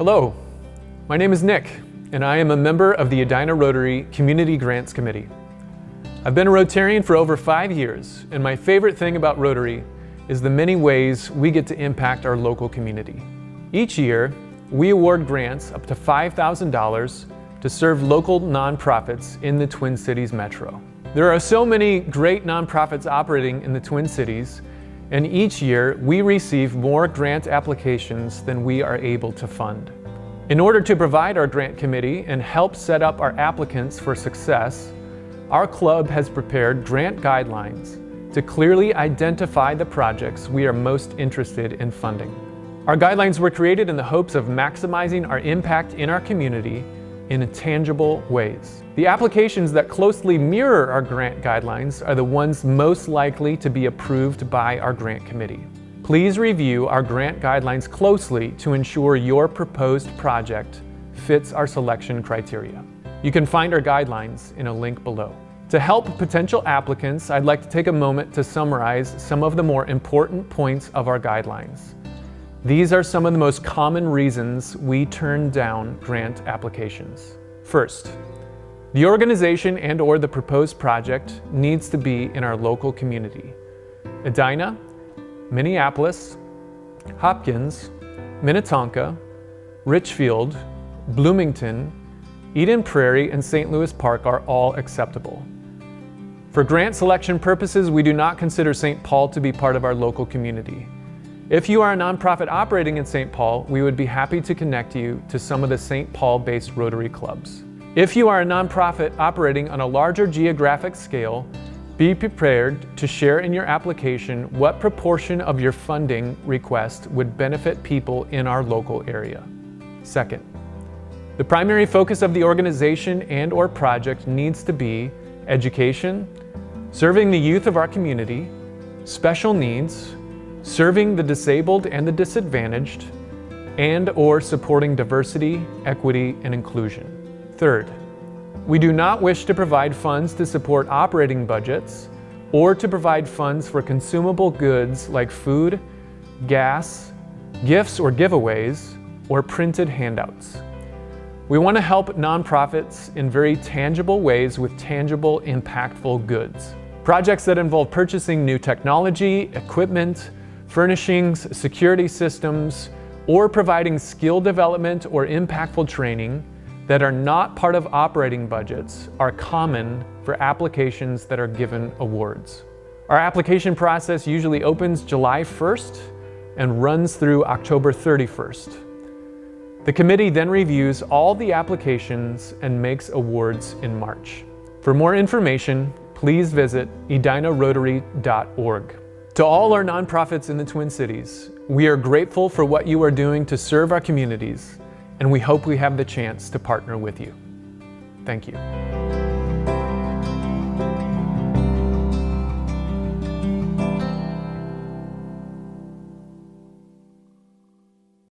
Hello, my name is Nick, and I am a member of the Edina Rotary Community Grants Committee. I've been a Rotarian for over five years, and my favorite thing about Rotary is the many ways we get to impact our local community. Each year, we award grants up to $5,000 to serve local nonprofits in the Twin Cities metro. There are so many great nonprofits operating in the Twin Cities, and each year we receive more grant applications than we are able to fund. In order to provide our grant committee and help set up our applicants for success, our club has prepared grant guidelines to clearly identify the projects we are most interested in funding. Our guidelines were created in the hopes of maximizing our impact in our community in tangible ways. The applications that closely mirror our grant guidelines are the ones most likely to be approved by our grant committee. Please review our grant guidelines closely to ensure your proposed project fits our selection criteria. You can find our guidelines in a link below. To help potential applicants, I'd like to take a moment to summarize some of the more important points of our guidelines. These are some of the most common reasons we turn down grant applications. First, the organization and or the proposed project needs to be in our local community. Edina, Minneapolis, Hopkins, Minnetonka, Richfield, Bloomington, Eden Prairie, and St. Louis Park are all acceptable. For grant selection purposes, we do not consider St. Paul to be part of our local community. If you are a nonprofit operating in St. Paul, we would be happy to connect you to some of the St. Paul-based Rotary clubs. If you are a nonprofit operating on a larger geographic scale, be prepared to share in your application what proportion of your funding request would benefit people in our local area. Second, the primary focus of the organization and or project needs to be education, serving the youth of our community, special needs, serving the disabled and the disadvantaged, and or supporting diversity, equity, and inclusion. Third, we do not wish to provide funds to support operating budgets or to provide funds for consumable goods like food, gas, gifts or giveaways, or printed handouts. We want to help nonprofits in very tangible ways with tangible, impactful goods. Projects that involve purchasing new technology, equipment, furnishings, security systems, or providing skill development or impactful training that are not part of operating budgets are common for applications that are given awards. Our application process usually opens July 1st and runs through October 31st. The committee then reviews all the applications and makes awards in March. For more information, please visit edinarotary.org. To all our nonprofits in the Twin Cities, we are grateful for what you are doing to serve our communities, and we hope we have the chance to partner with you. Thank you.